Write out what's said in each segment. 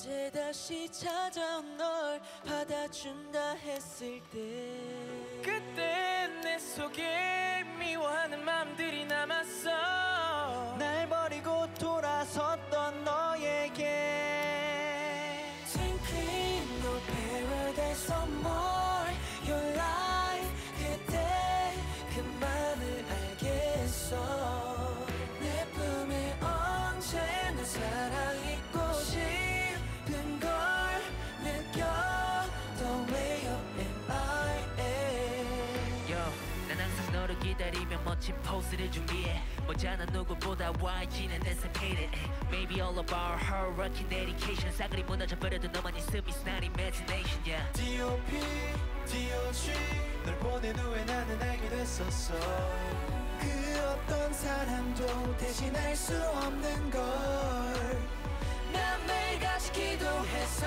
어제 다시 찾아온 널 받아준다 했을 때. 기다리며 멋진 포즈를 준비해 머지않아 누구보다 YG는 anticipated Maybe all about her rocking dedication 사그리 무너져버려도 너만 있음 It's not imagination yeah D.O.P. D.O.G. 널 보낸 후에 나는 알게 됐었어 그 어떤 사랑도 대신할 수 없는 걸난 매일같이 기도했어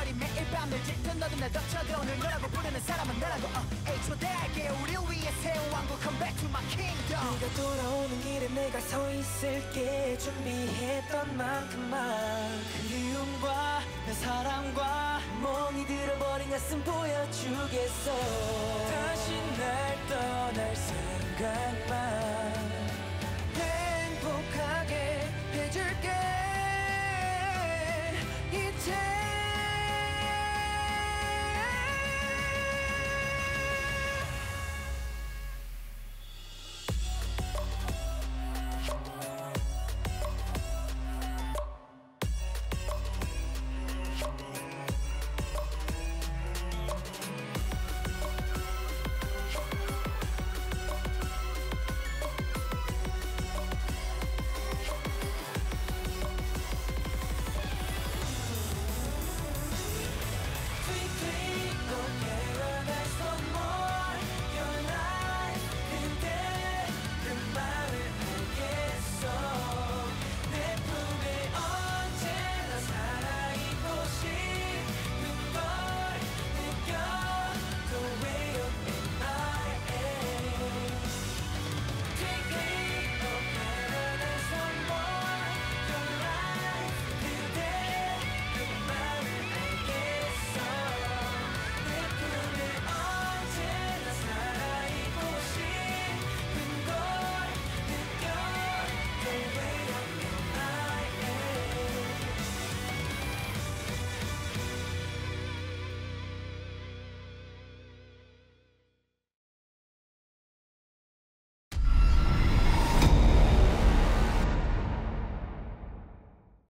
이리저리 매일 밤 늘 짙은 너도 날 덮쳐도 늘 너라고 부르는 사람은 너라고 uh, 초대할게 우릴 위해 세운 왕국 come back to my kingdom. 네가 돌아오는 길에 내가 서 있을게. 준비했던 만큼만 그리움과 내 사랑과 멍이 들어버린 가슴 보여주겠어. 다시 날 떠날 생각만